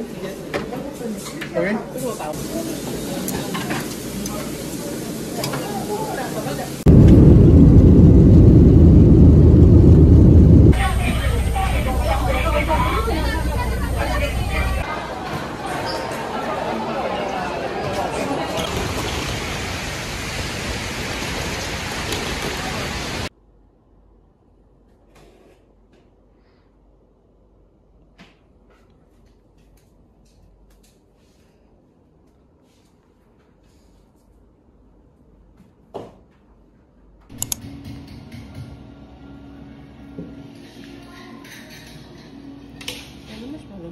Okay.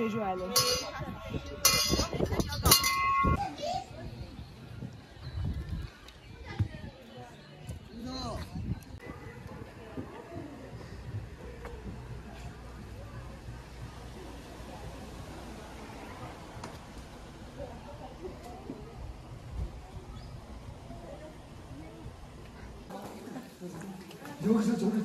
Jojoelha. 여기서 저를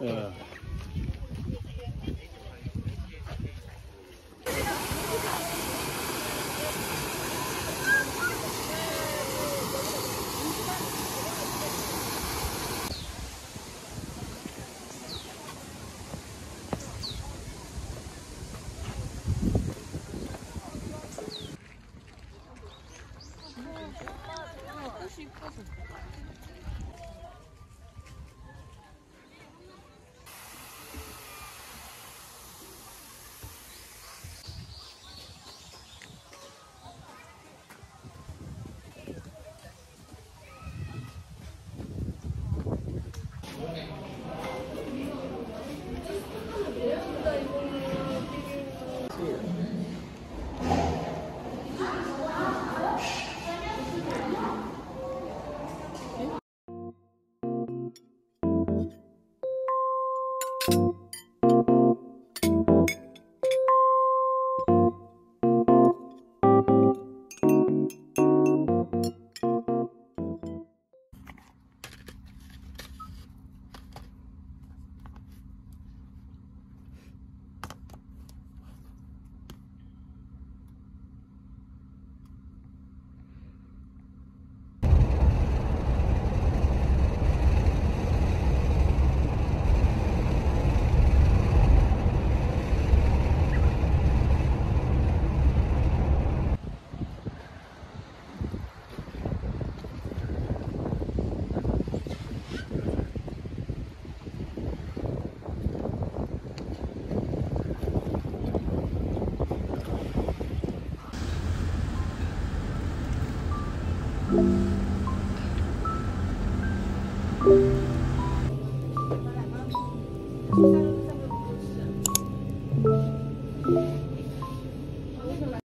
嗯。